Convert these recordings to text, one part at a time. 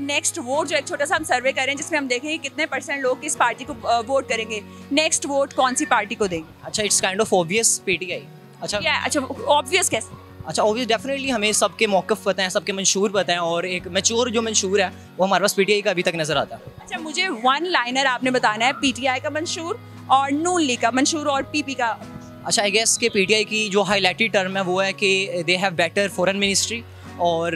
Next vote जो एक छोटा सा हम सर्वे करें जिसमें हम देखेंगे कितने परसेंट लोग किस पार्टी को वोट करेंगे। नेक्स्ट वोट कौन सी पार्टी को देंगे? अच्छा it's kind of obvious PTI अच्छा। क्या अच्छा ऑब्वियस कैसे? अच्छा ऑब्वियस डेफिनेटली हमें सबके मौकफ पता हैं सबके मंशूर पता हैं और एक मैच्योर जो मंशूर है वो हमारे पास पीटीआई का अभी तक नज़र आता है। अच्छा मुझे वन लाइनर आपने बताना है पीटीआई का मंशूर और नून लीग का मंशूर और पीपी का। अच्छा आई गेस के पीटीआई की जो हाईलाइटेड टर्म है वो है कि they have better foreign ministry और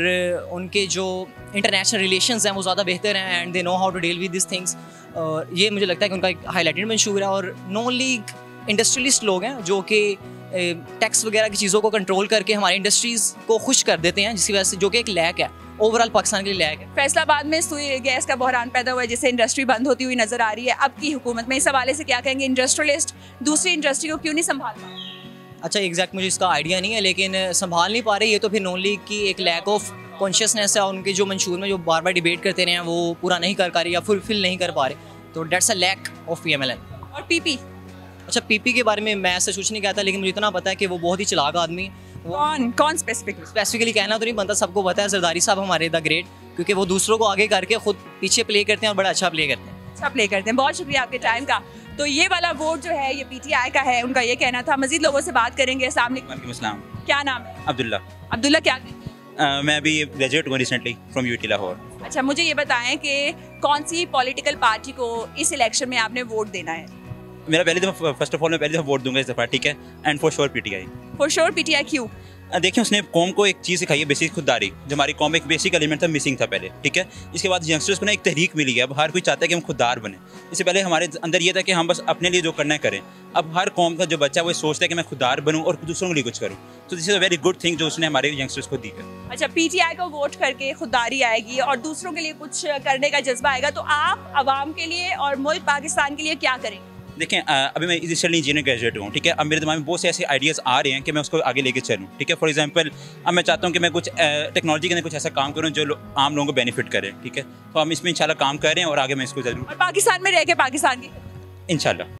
उनके जो इंटरनेशनल रिलेशंस हैं, वो ज़्यादा बेहतर हैं and they know how to deal with this things और ये मुझे लगता है कि उनका एक हाईलाइटेड मंशूर है और नॉन लीग इंडस्ट्रियलिस्ट लोग हैं जो कि टैक्स वगैरह की चीज़ों को कंट्रोल करके हमारी इंडस्ट्रीज़ को खुश कर देते हैं, जिसकी वजह से जो कि एक लैक है ओवरऑल पाकिस्तान के लिए लैक है। फैसलाबाद में सुई गैस का बहरान पैदा हुआ है, जिससे इंडस्ट्री बंद होती हुई नज़र आ रही है। अब की हुकूमत में इस हवाले से क्या कहेंगे इंडस्ट्रियलिस्ट दूसरी इंडस्ट्री को क्यों नहीं संभाल पा अच्छा एग्जैक्ट मुझे इसका आइडिया नहीं है लेकिन संभाल नहीं पा रहे ये तो फिर नॉन लीग की एक लैक ऑफ़ कॉन्शियसनेस है उनके जो मंशूर में जो बार बार डिबेट करते रहे हैं वो पूरा नहीं कर पा रहे या फुलफिल नहीं कर पा रहे। तो that's a lack of P M L N और पीपी अच्छा पीपी के बारे में मैं ऐसा कुछ नहीं कहता लेकिन मुझे इतना पता है कि वो बहुत ही चलाक आदमी है। कौन? कौन स्पेसिफिक स्पेसिफिकली कहना तो नहीं बनता सबको पता है जरदारी साहब हमारे द ग्रेट क्योंकि वो दूसरों को आगे करके खुद पीछे प्ले करते हैं और बड़ा अच्छा प्ले करते हैं। अच्छा प्ले करते हैं। बहुत शुक्रिया आपके टाइम का। तो ये वाला वोट जो है ये पीटीआई का है उनका ये कहना था। मजीद लोगों से बात करेंगे। क्या नाम है? अब्दुल्ला। अब्दुल्ला क्या uh, मैं अभी ग्रेजुएट हुआ रिसेंटली फ्रॉम यूटी लाहौर अच्छा मुझे ये बताएँ कि कौन सी पॉलिटिकल पार्टी को इस इलेक्शन में आपने वोट देना है? मेरा पहले दफ़ा फ़र्स्ट ऑफ़ ऑल मैं पहले दफ़ा वोट दूँगा इस दफ़ा ठीक है? And for sure PTI for sure PTI क्यों? देखिए, उसने कॉम को एक चीज़ सिखाई है, बेसिक खुददारी, जो हमारी कॉम एक बेसिक एलिमेंट था, मिसिंग था पहले, ठीक है? इसके बाद यंगस्टर्स को ना एक तहरीक मिली है, अब हर कोई चाहता है कि हम खुददार बने। इससे पहले हमारे अंदर ये था कि हम बस अपने लिए जो करना है करें। अब हर कौम का जो बच्चा वो सोचता है कि मैं खुददार बनूँ और दूसरों के लिए कुछ करूँ। तो this is a very good thing जो उसने हमारे यंगस्टर्स को दी है। अच्छा पीटीआई को वोट करके खुददारी आएगी और दूसरों के लिए कुछ करने का जज्बा आएगा तो आप आवाम के लिए और मुल्क पाकिस्तान के लिए क्या करेंगे? देखें अभी मैं इजिशियल इंजीनियर ग्रेजुएट हूँ ठीक है? अब मेरे दिमाग में बहुत से ऐसे आइडियाज़ आ रहे हैं कि मैं उसको आगे लेके चलूँ ठीक है? फॉर एग्जांपल अब मैं चाहता हूँ कि मैं कुछ टेक्नोलॉजी के अंदर कुछ ऐसा काम करूँ जो लो, आम लोगों को बेनिफिट करें ठीक है? तो हम इसमें इंशाल्लाह काम कर रहे हैं और आगे मैं इसको चलूँ पाकिस्तान में रह के पाकिस्तान की इंशाल्लाह।